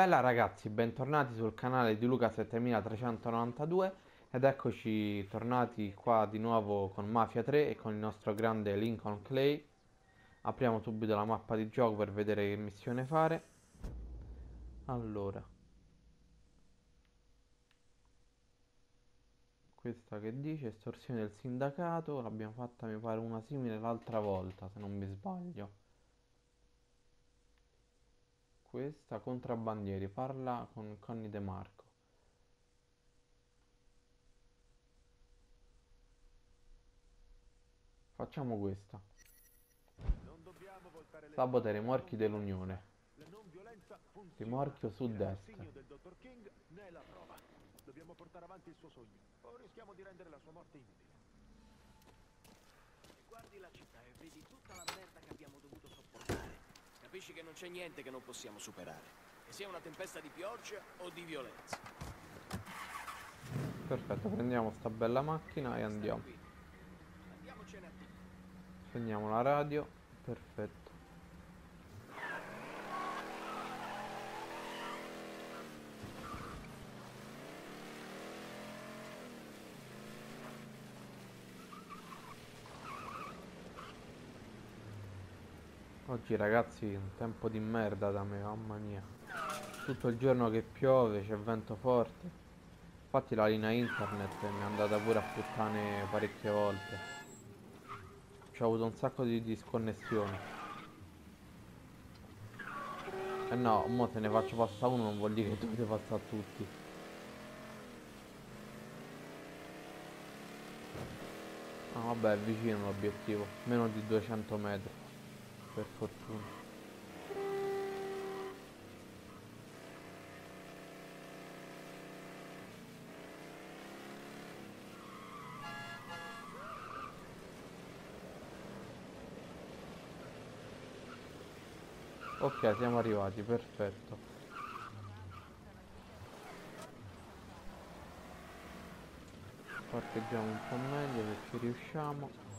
Bella ragazzi, bentornati sul canale di Luca7392 ed eccoci tornati qua di nuovo con Mafia 3 e con il nostro grande Lincoln Clay. Apriamo subito la mappa di gioco per vedere che missione fare. Allora. Questa che dice estorsione del sindacato, l'abbiamo fatta mi pare una simile l'altra volta se non mi sbaglio. Questa contrabbandieri, parla con Conny De Marco. Facciamo questa. Sabota i rimorchi dell'Unione. Rimorchio sud-est. Dobbiamo portare avanti il suo sogno. O rischiamo di rendere la sua morte inutile. Guardi la città e vedi tutta la merda che abbiamo dovuto sopportare. Capisci che non c'è niente che non possiamo superare. Che sia una tempesta di pioggia o di violenza. Perfetto, prendiamo sta bella macchina e andiamo. Spegniamo la radio. Perfetto. Oggi ragazzi un tempo di merda da me, mamma mia. Tutto il giorno che piove, c'è vento forte. Infatti la linea internet mi è andata pure a puttane parecchie volte. C'ho avuto un sacco di disconnessioni. E no, mo se ne faccio passare uno non vuol dire che dovete passare tutti. Ah vabbè, è vicino l'obiettivo, meno di 200 metri, per fortuna. Ok, siamo arrivati, perfetto. Parcheggiamo un po' meglio se ci riusciamo.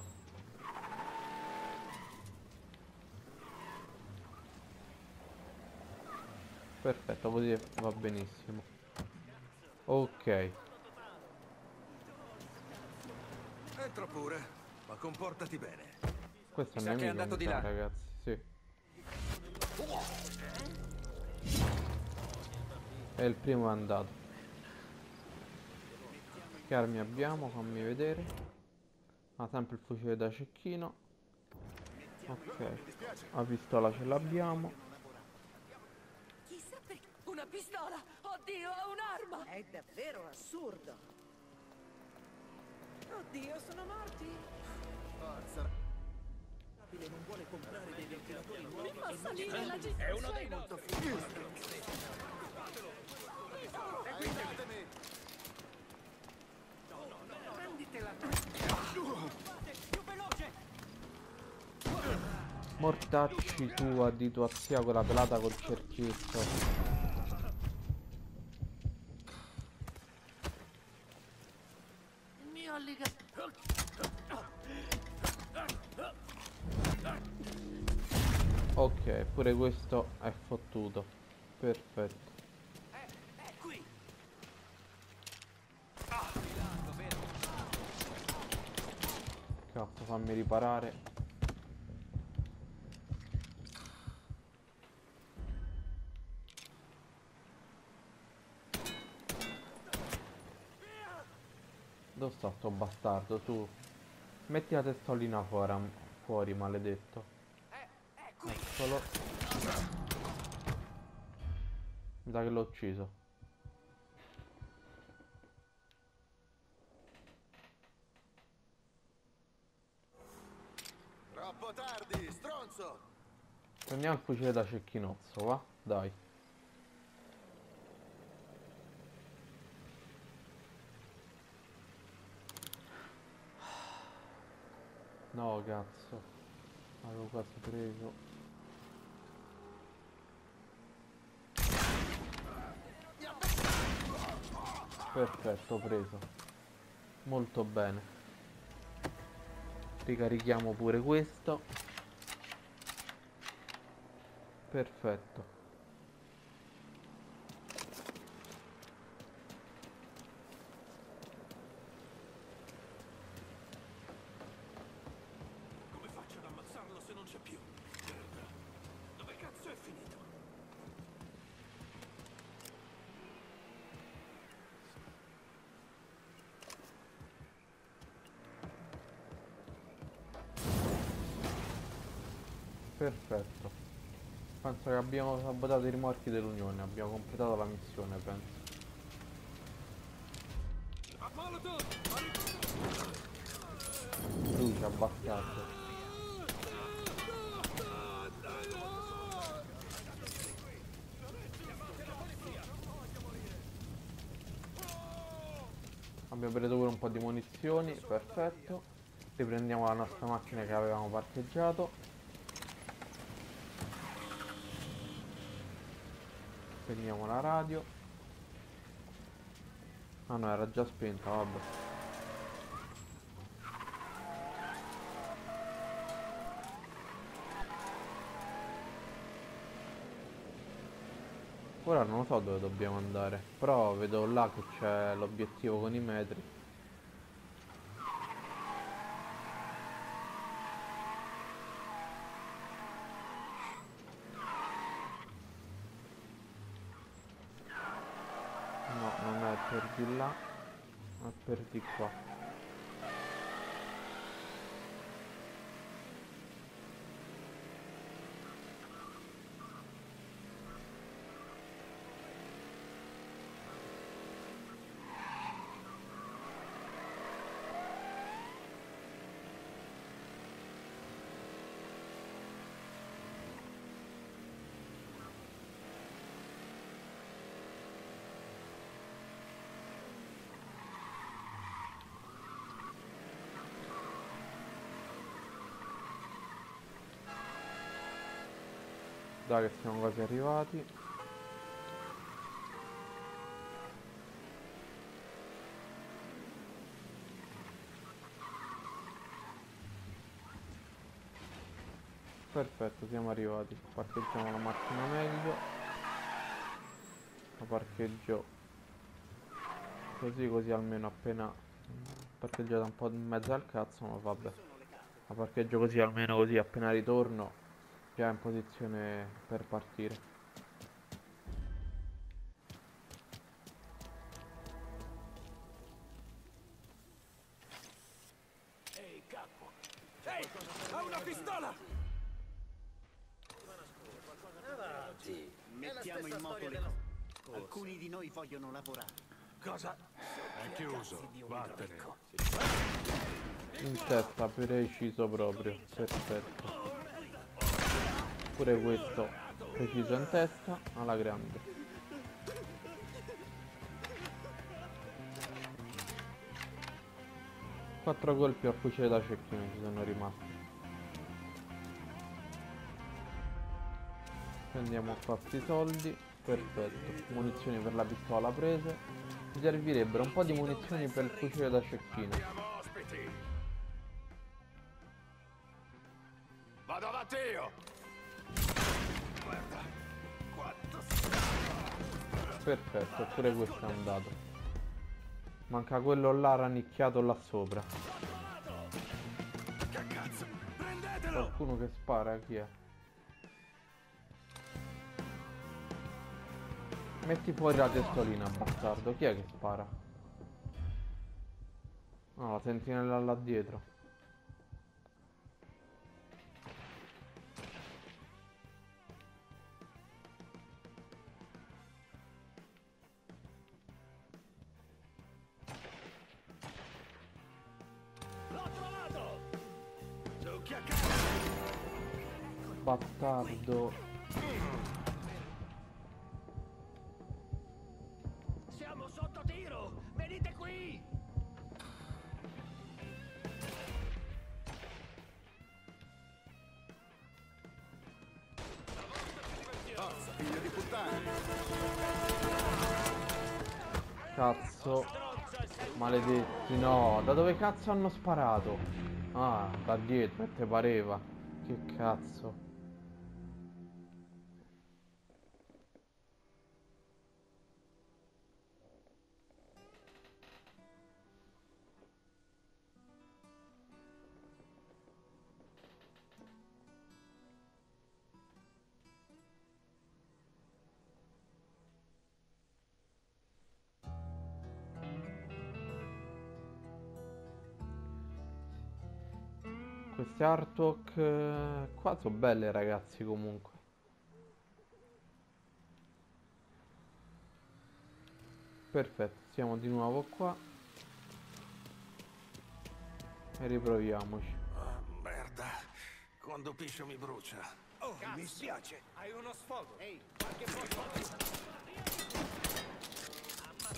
Perfetto, così va benissimo. Ok, Entra pure, ma comportati bene. questo è un nemico è andato di là. ragazzi, sì. E il primo è andato. Che armi abbiamo? Fammi vedere. Ha sempre il fucile da cecchino. Ok. La pistola ce l'abbiamo. Una pistola! Oddio, ha un'arma! È davvero assurdo. Oddio, sono morti! Forza. Non vuole comprare dei ventilatori nuovi. Fa salire la gente! È uno dei nostri. Aiutatemi! Mortacci tu a di tua zia quella pelata col cerchietto. Pure questo è fottuto. Perfetto. Cazzo, fammi riparare. Dove sta sto bastardo? Su. Metti la testolina fuori, fuori maledetto. Eccolo. Mi sa che l'ho ucciso. Troppo tardi, stronzo! Prendiamo il fucile da cecchinozzo, va? Dai. No, cazzo. Avevo quasi preso. Perfetto, preso. Molto bene. Ricarichiamo pure questo. Perfetto. Perfetto. Penso che abbiamo sabotato i rimorchi dell'Unione, abbiamo completato la missione, penso. Brucia, bastardo. Abbiamo preso pure un po' di munizioni, perfetto. Riprendiamo la nostra macchina che avevamo parcheggiato. Spegniamo la radio. Ah no, era già spenta, vabbè. Ora non so dove dobbiamo andare, però vedo là che c'è l'obiettivo con i metri. No, non è per di là, per di qua. Dai che siamo quasi arrivati. Perfetto, siamo arrivati. Parcheggiamo la macchina meglio. La parcheggio così così almeno appena parcheggiata un po' in mezzo al cazzo, ma vabbè. La parcheggio così almeno così appena ritorno già in posizione per partire. Ehi, capo! Ehi, ha una pistola! Avanti. Mettiamo in moto le cose. Alcuni di noi vogliono lavorare. Cosa? È chiuso. Vattene. In testa, preciso proprio. Perfetto. Pure questo preciso in testa, alla grande. Quattro colpi a fucile da cecchino ci sono rimasti. Prendiamo questi soldi. Perfetto. Munizioni per la pistola prese. Mi servirebbero un po' di munizioni per il fucile da cecchino. Perfetto, pure questo è andato. Manca quello là rannicchiato là sopra. Qualcuno che spara, chi è? Metti fuori la testolina, bastardo. Chi è che spara? No, la sentinella là dietro. Bastardo. Siamo sotto tiro! Venite qui! Forza, figlio di puttana. Cazzo. Maledetti, no. Da dove cazzo hanno sparato? Ah, da dietro, e te pareva. Che cazzo. Queste artwork eh, qua sono belle ragazzi comunque. Perfetto, siamo di nuovo qua. E riproviamoci. Ah, merda. Quando piscio mi brucia. Oh, mi spiace. Hai uno sfogo. Ehi,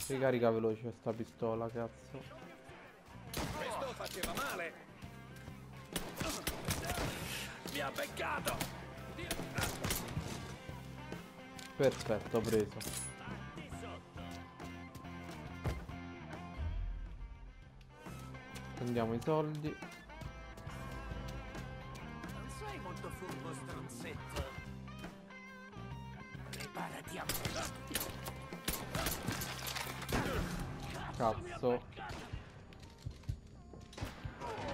Ricarica veloce sta pistola, cazzo. Questo faceva male. Mi ha beccato. Perfetto, preso. Prendiamo i soldi. Non sei molto furbo, stronzetto. Preparati a Cazzo.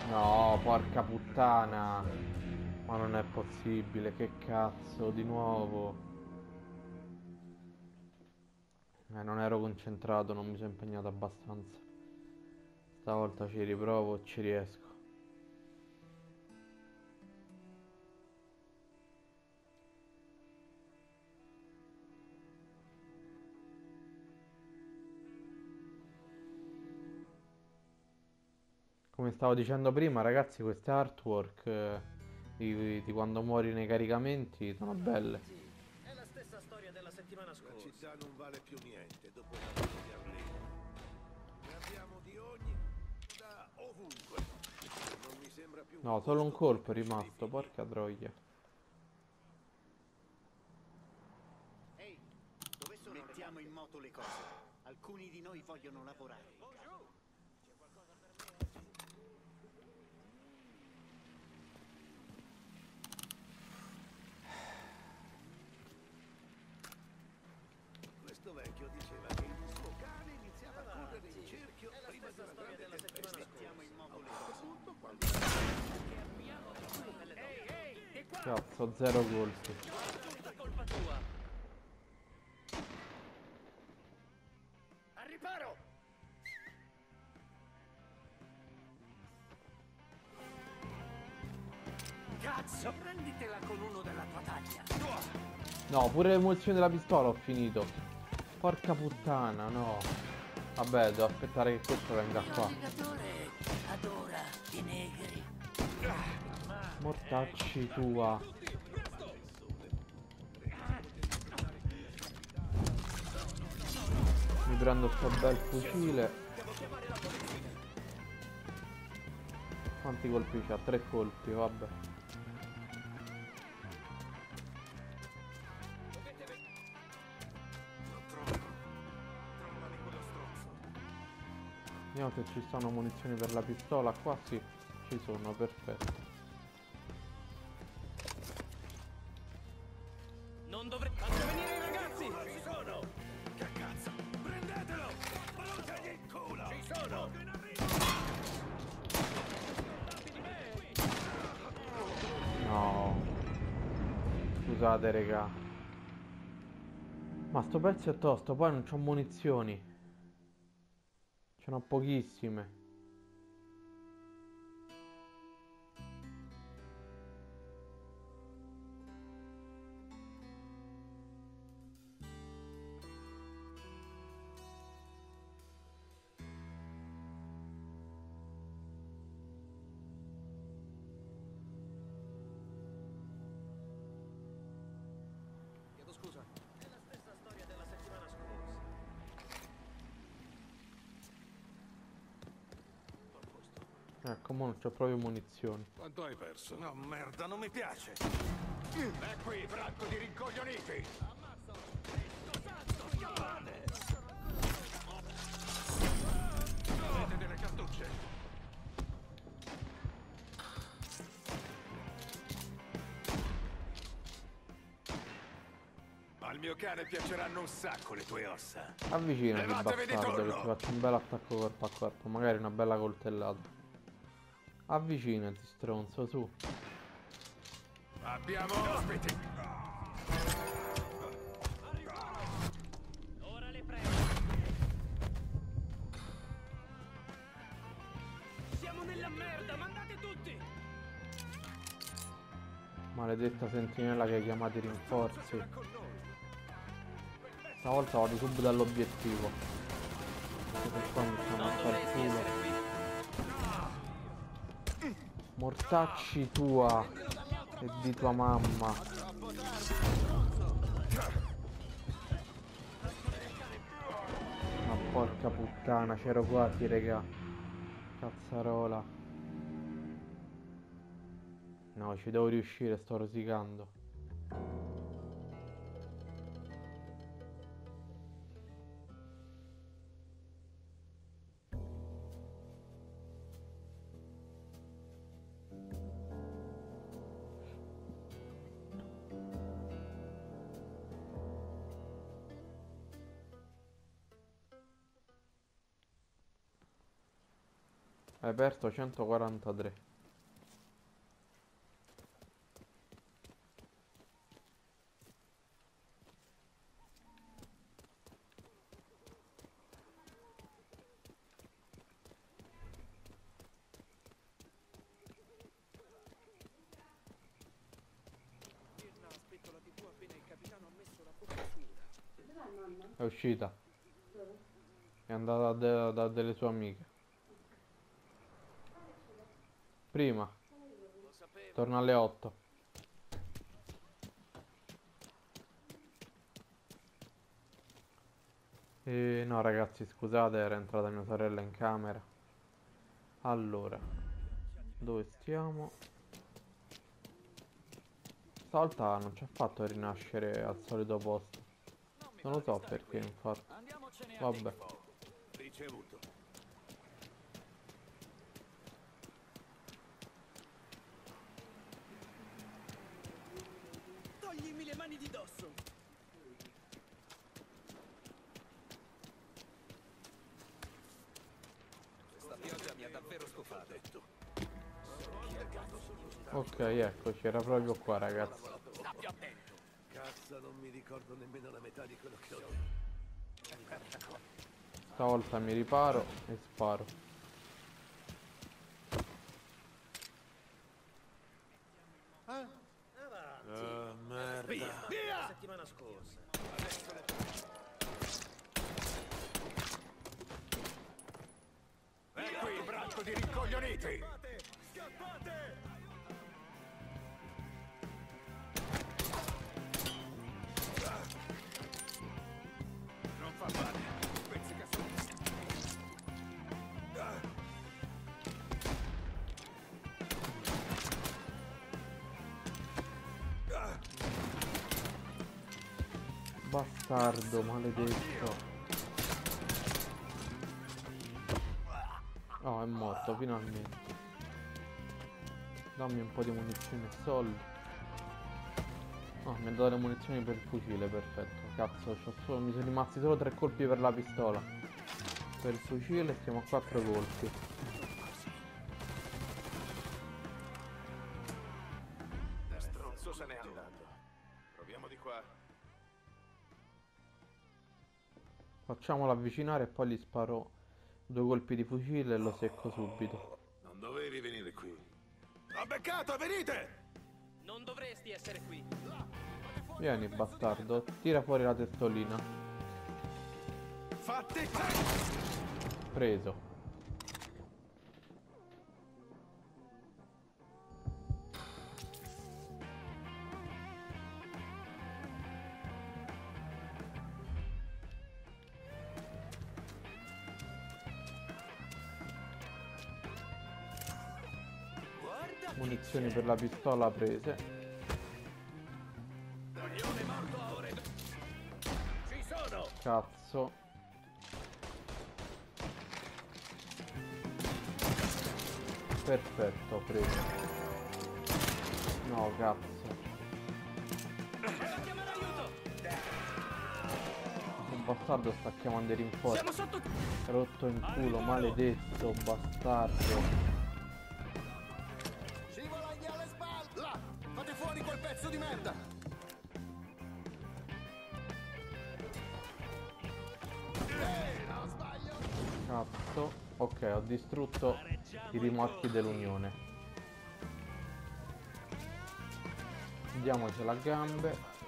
No, porca puttana. Ma non è possibile, che cazzo, di nuovo. Eh, non ero concentrato, non mi sono impegnato abbastanza. Stavolta ci riprovo, ci riesco. Come stavo dicendo prima, ragazzi, queste artwork eh, di, di quando muori nei caricamenti sono belle. È la stessa storia della settimana La scorsa. città non vale più niente dopo la di Arlene. Ne abbiamo di ogni, da ovunque. Non mi sembra più No, solo un colpo è rimasto, porca troia. Ehi, dove sono? Mettiamo in moto le cose. Alcuni di noi vogliono lavorare. Questo vecchio diceva che il suo cane iniziava a correre in cerchio prima di una grande tempesta. Mettiamo in moto le A cose. questo punto, quando Cazzo, zero colpi. Tutta colpa tua. Al riparo. Cazzo, prenditela con uno della tua taglia. No, pure l'emulsione della pistola ho finito. Porca puttana, no. Vabbè, devo aspettare che questo venga qua. Adora i negri. Mortacci tua. Mi prendo sto bel fucile. Quanti colpi c'ha? Tre colpi, vabbè. Vediamo se ci sono munizioni per la pistola. Qua sì, ci sono, perfetto. Non dovrei... Faccio venire i ragazzi. Ci sono. Che cazzo? Prendetelo! Bruciagli il culo! Ci sono. No. Scusate, regà. Ma sto pezzo è tosto, poi non c'ho munizioni. Ce n'ho pochissime. Non c'ho proprio munizioni. Quanto hai perso? No, merda, non mi piace. È qui, branco di rincoglioniti! Avete delle cartucce? Al mio cane piaceranno un sacco le tue ossa. Avvicinati, bastardo, ti faccio un bel attacco corpo a corpo. Magari una bella coltellata. Avvicinati, stronzo, su. Abbiamo ospiti! Ora le prendo. Siamo nella merda, mandate tutti. Maledetta sentinella che hai chiamato i rinforzi. Stavolta vado subito all'obiettivo. Questo qua mi sta al culo. Mortacci tua e di tua mamma. Ma porca puttana, c'ero quasi, regà. Cazzarola. No, ci devo riuscire, sto rosicando. La bocca sulla. È uscita. È andata da, da delle sue amiche. Prima. Torna alle 8. E no ragazzi scusate era entrata mia sorella in camera. Allora. Dove stiamo? Stavolta non ci ha fatto rinascere al solito posto. Non lo so perché infatti. Vabbè. Ricevuto. Eccoci era proprio qua ragazzi. Cazzo, non mi ricordo nemmeno la metà di quello che ho detto. Stavolta mi riparo e sparo. Ah, merda. Settimana scorsa. E qui, braccio di rincoglioniti! Bastardo, maledetto. Oh, è morto, finalmente. Dammi un po' di munizioni e soldi. Oh, mi ha dato le munizioni per il fucile, perfetto. Cazzo, solo- mi sono rimasti solo tre colpi per la pistola. Per il fucile siamo a quattro colpi. Facciamolo avvicinare e poi gli sparo due colpi di fucile e lo secco subito. Non dovevi venire qui. Ho beccato, venite! Non dovresti essere qui. Vieni, bastardo, tira fuori la testolina. Fatti! Preso. Munizioni per la pistola prese. Cazzo. Perfetto, ho preso. No, cazzo. Un bastardo sta chiamando i rinforzi. Rotto in culo, maledetto bastardo. Distrutto i rimorchi dell'Unione. Diamocela a gambe.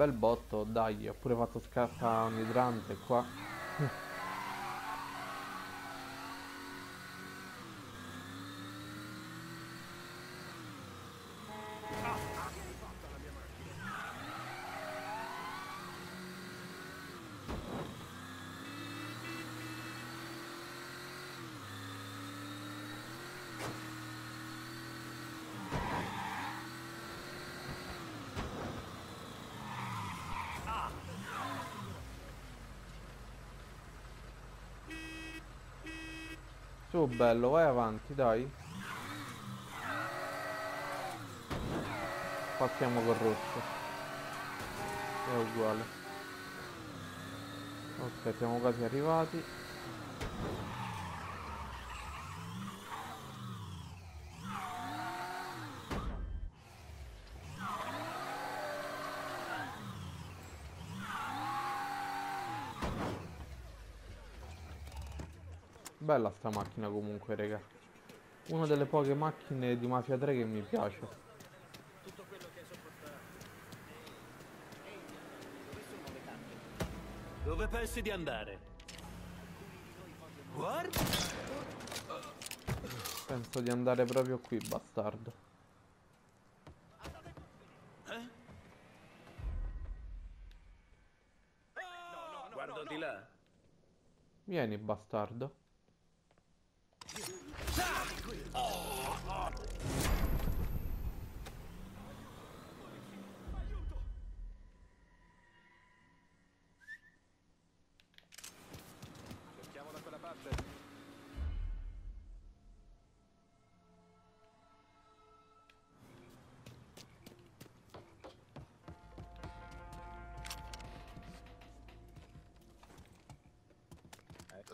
Bel botto, dai, ho pure fatto scarta un idrante qua. Su bello, vai avanti, dai. Partiamo col rosso. È uguale. Ok, siamo quasi arrivati. Bella sta macchina comunque, raga. Una delle poche macchine di Mafia 3 che mi piace. Dove pensi di andare? Guarda! Penso di andare proprio qui, bastardo. Guardo di là. Vieni, bastardo.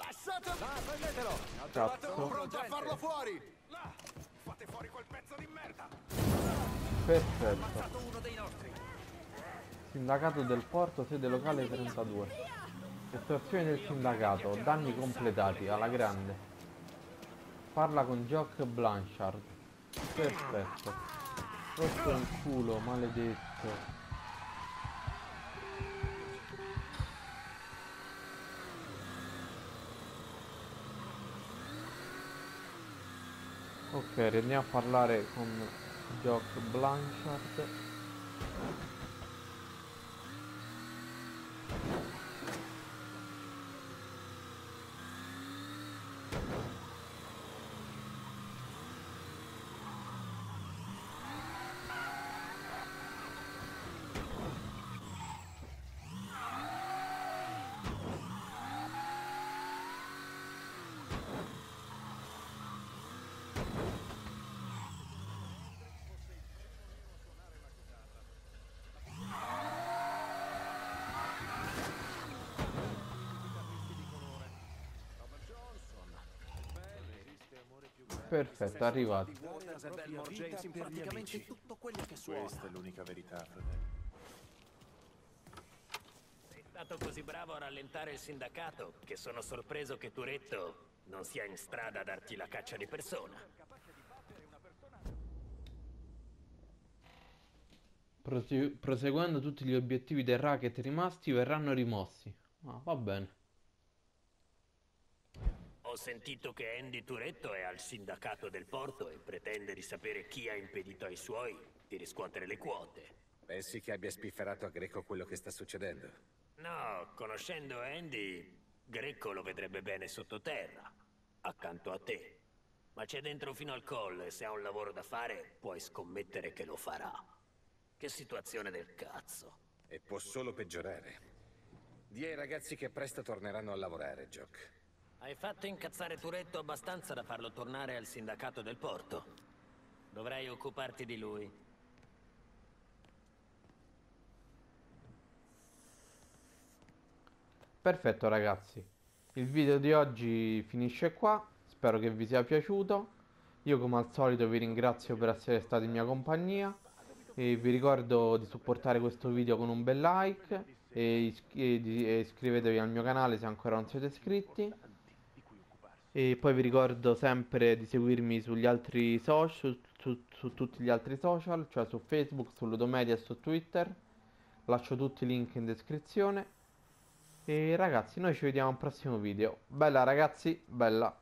Lasciatelo! Là, prendetelo! Ho trovato pronto a farlo fuori! Là! Fate fuori quel pezzo di merda! Perfetto. Uno dei nostri. Sindacato del porto, sede locale 32. Situazione del sindacato, danni completati, alla grande. Parla con Jock Blanchard. Perfetto. Rotto il culo, maledetto. Ok, andiamo a parlare con Jock Blanchard. Che suona. Questa è l'unica verità, fratello. Sei stato così bravo a rallentare il sindacato che sono sorpreso che Turetto non sia in strada a darti la caccia di persona. Prose- proseguendo tutti gli obiettivi del racket rimasti verranno rimossi. Ah, va bene. Ho sentito che Andy Turetto è al sindacato del porto e pretende di sapere chi ha impedito ai suoi di riscuotere le quote. Pensi che abbia spifferato a Greco quello che sta succedendo? No, conoscendo Andy, Greco lo vedrebbe bene sottoterra, accanto a te. Ma c'è dentro fino al collo e se ha un lavoro da fare, puoi scommettere che lo farà. Che situazione del cazzo. E può solo peggiorare. Dì ai ragazzi che presto torneranno a lavorare, Jock. Hai fatto incazzare Turetto abbastanza da farlo tornare al sindacato del porto. Dovrei occuparti di lui. Perfetto ragazzi, il video di oggi finisce qua, spero che vi sia piaciuto. Io come al solito vi ringrazio per essere stati in mia compagnia e vi ricordo di supportare questo video con un bel like e, iscri e iscrivetevi al mio canale se ancora non siete iscritti. E poi vi ricordo sempre di seguirmi sugli altri social, su, su tutti gli altri social, cioè su Facebook, su Ludomedia e su Twitter. Lascio tutti i link in descrizione. E ragazzi, noi ci vediamo al prossimo video. Bella ragazzi, bella.